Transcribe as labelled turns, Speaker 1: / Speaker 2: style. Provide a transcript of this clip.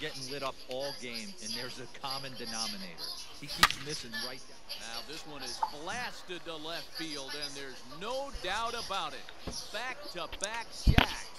Speaker 1: getting lit up all game, and there's a common denominator. He keeps missing right down.
Speaker 2: Now this one is blasted to left field, and there's no doubt about it. Back-to-back -back jack